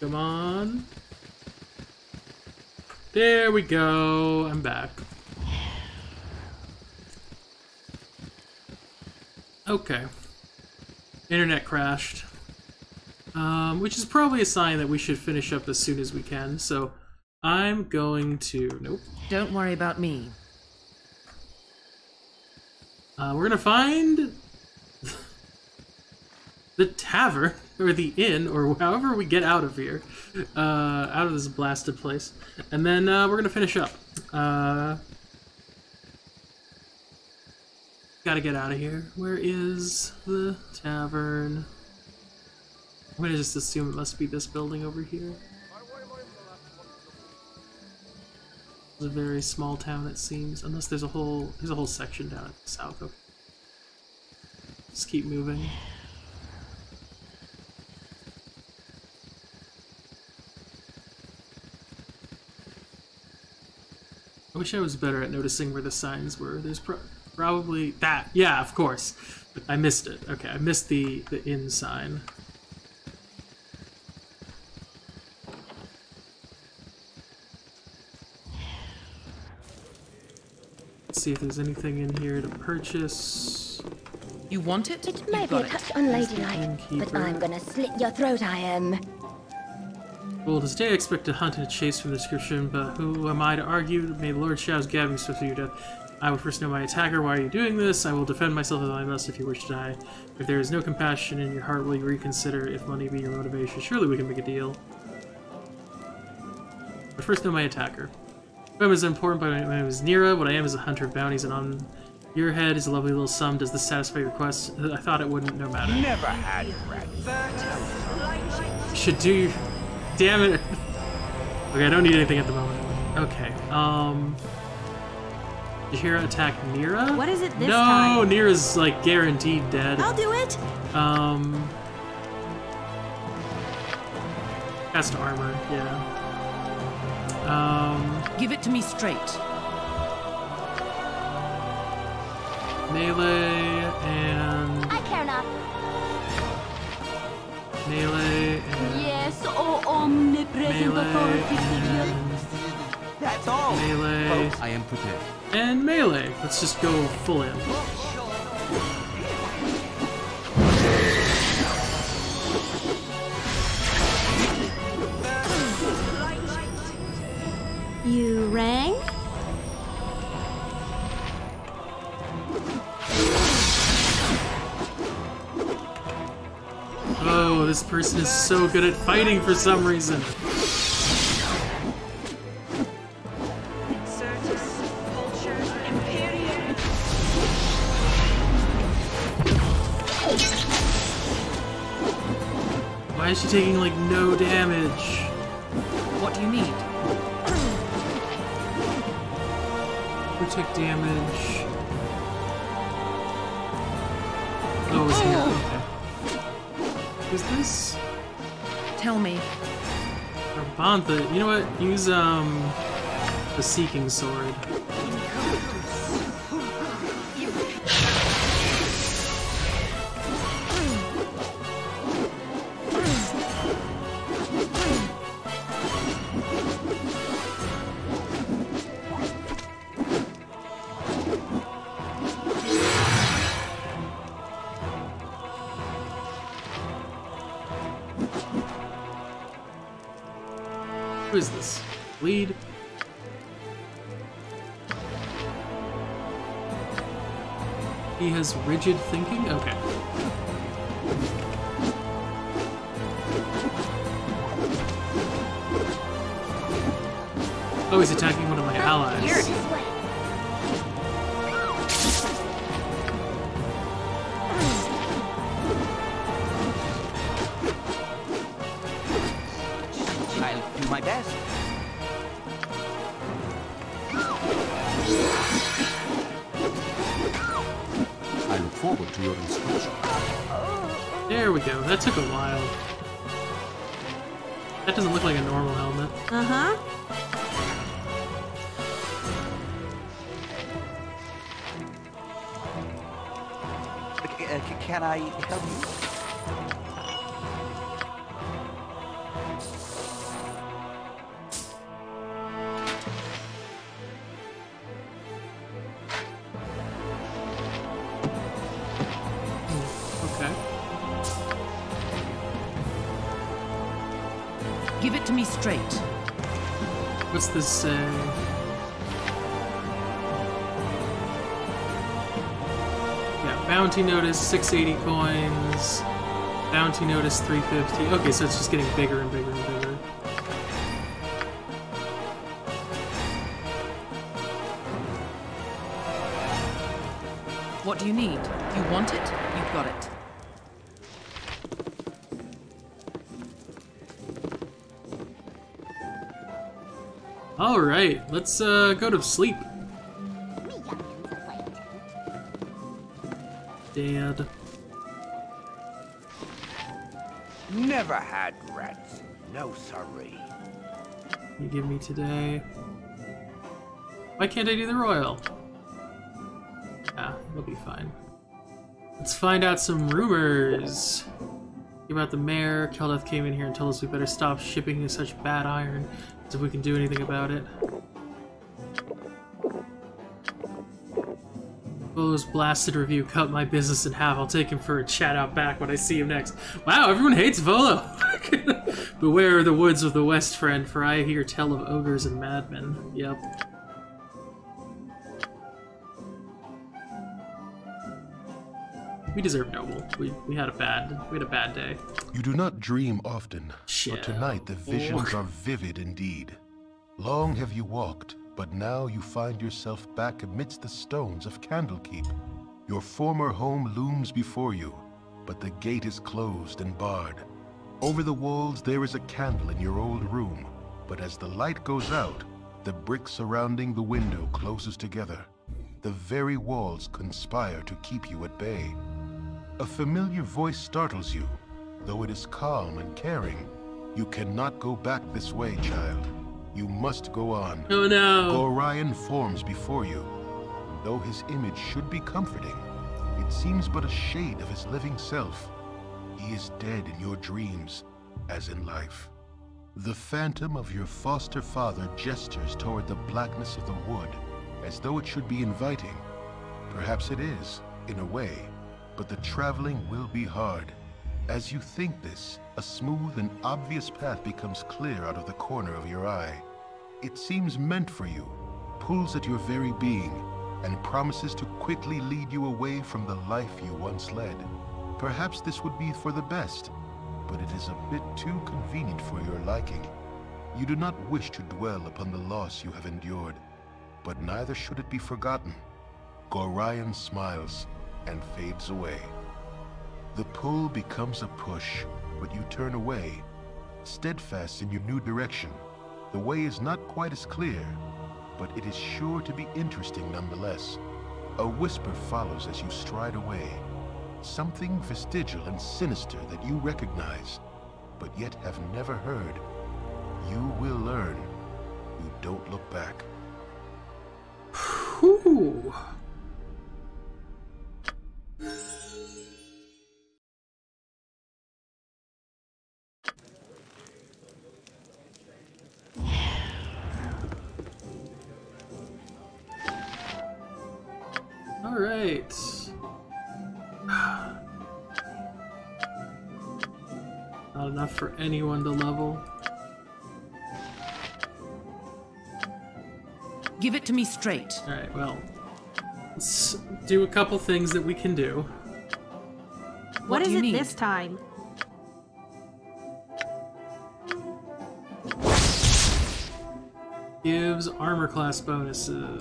Come on. There we go. I'm back. Okay. Internet crashed. Um, which is probably a sign that we should finish up as soon as we can, so I'm going to... Nope. Don't worry about me. Uh, we're gonna find the tavern, or the inn, or however we get out of here, uh, out of this blasted place. And then uh, we're gonna finish up. Uh, gotta get out of here. Where is the tavern? I'm gonna just assume it must be this building over here. It's a very small town, it seems. Unless there's a whole there's a whole section down south. Okay. Just keep moving. Wish I was better at noticing where the signs were. There's pro probably that. Yeah, of course. I missed it. Okay, I missed the the inn sign. Let's see if there's anything in here to purchase. You want it? It may be a touch unladylike, but. I'm gonna slit your throat, I am. Well, this day I expect to hunt and a chase from the description, but who am I to argue? May the Lord Shaw's gab me swift to your death. I will first know my attacker. Why are you doing this? I will defend myself as I must if you wish to die. If there is no compassion in your heart, will you reconsider if money be your motivation? Surely we can make a deal. But first know my attacker. Who is important, but my name is Nira. What I am is a hunter of bounties, and on your head is a lovely little sum. Does this satisfy your quest? I thought it wouldn't, no matter. Never had breakfast. should do. Damn it. Okay, I don't need anything at the moment. Okay. Um. Did Hira attack Nira? What is it this no, time? Nira's like guaranteed dead. I'll do it. Um. Cast armor. Yeah. Um. Give it to me straight. Melee and I care not. melee and Yes, oh omnipresent melee authority figure. That's all. melee Folks, I am prepared. and melee. Let's just go full in. You rang? Oh, this person is so good at fighting for some reason. Why is she taking like no damage? What do you need? Who took damage? Oh, it's here. Who's this? Tell me. Bantha. You know what? Use um the Seeking Sword. Lead? He has rigid thinking? Okay. Oh, he's attacking one of my allies. I'll do my best. Forward to your instruction. There we go. That took a while. That doesn't look like a normal helmet. Uh huh. Uh, c- c- Can I help you? To me straight. What's this say? Yeah, bounty notice 680 coins. Bounty notice 350. Okay, so it's just getting bigger and bigger and bigger. What do you need? You want it? You've got it. All right, let's uh, go to sleep. Dad. Never had rats. No sorry. You give me today. Why can't I do the royal? Ah, it'll be fine. Let's find out some rumors. About the mayor, Keldeth came in here and told us we better stop shipping such bad iron, as if we can do anything about it. Volo's blasted review cut my business in half. I'll take him for a chat out back when I see him next. Wow, everyone hates Volo! Beware the woods of the west, friend, for I hear tell of ogres and madmen. Yep. We deserve noble. We we had a bad we had a bad day. You do not dream often, Shit. but tonight the visions are vivid indeed. Long have you walked, but now you find yourself back amidst the stones of Candlekeep. Your former home looms before you, but the gate is closed and barred. Over the walls there is a candle in your old room, but as the light goes out, the brick surrounding the window closes together. The very walls conspire to keep you at bay. A familiar voice startles you, though it is calm and caring. You cannot go back this way, child. You must go on. Oh no! Gorion forms before you. Though his image should be comforting, it seems but a shade of his living self. He is dead in your dreams, as in life. The phantom of your foster father gestures toward the blackness of the wood, as though it should be inviting. Perhaps it is, in a way, but the traveling will be hard. As you think this, a smooth and obvious path becomes clear out of the corner of your eye. It seems meant for you, pulls at your very being, and promises to quickly lead you away from the life you once led. Perhaps this would be for the best, but it is a bit too convenient for your liking. You do not wish to dwell upon the loss you have endured, but neither should it be forgotten. Gorion smiles and fades away. The pull becomes a push, but you turn away, steadfast in your new direction. The way is not quite as clear, but it is sure to be interesting nonetheless. A whisper follows as you stride away, something vestigial and sinister that you recognize, but yet have never heard. You will learn. You don't look back. Whew. All right. Not enough for anyone to level. Give it to me straight. All right, well, let's do a couple things that we can do. what do is you it need? this time? Gives armor class bonuses.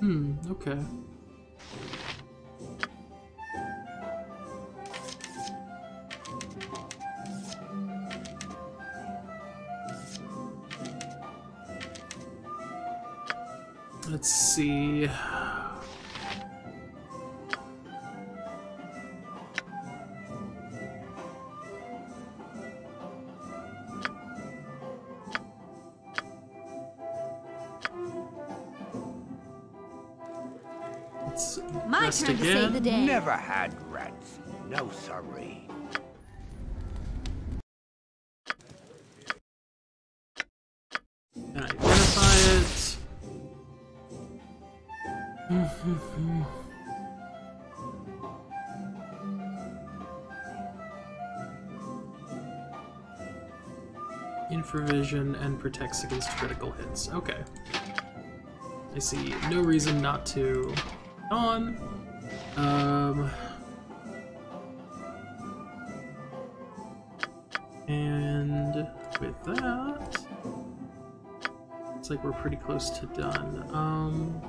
Hmm, okay. Rest turn to save the again. day. Never had rats. No sorry. and identify it. Infravision and protects against critical hits. Okay. I see no reason not to on. Um and with that Looks like we're pretty close to done. Um,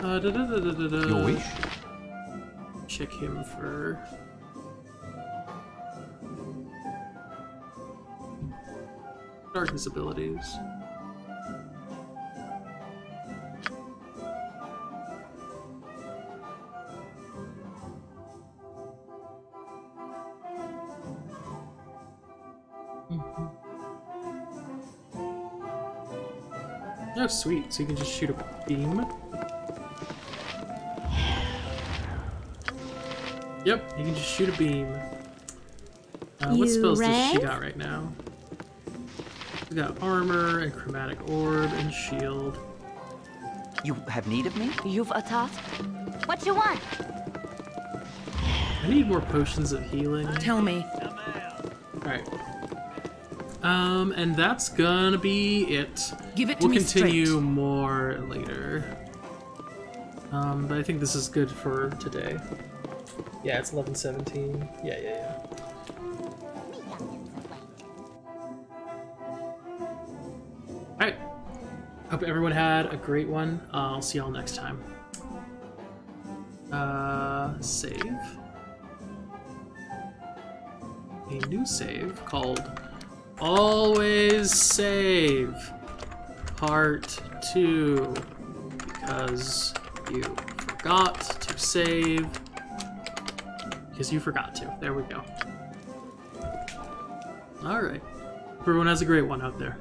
uh, da, da, da, da, da, da. Your wish? Check him for. Darkness abilities. Oh, sweet. So you can just shoot a beam. Yep, you can just shoot a beam. Uh, what You spells does she got right now? We got armor and chromatic orb and shield. You have need of me? You've a task? What you want? I need more potions of healing. Tell me. Alright. Um, and that's gonna be it. Give it to We'll me continue straight. more later. Um, but I think this is good for today. Yeah, it's 11:17. Yeah, yeah, yeah. Hope everyone had a great one. Uh, I'll see y'all next time. Uh, save. A new save called Always Save Part 2 because you forgot to save. Because you forgot to. There we go. Alright. Everyone has a great one out there.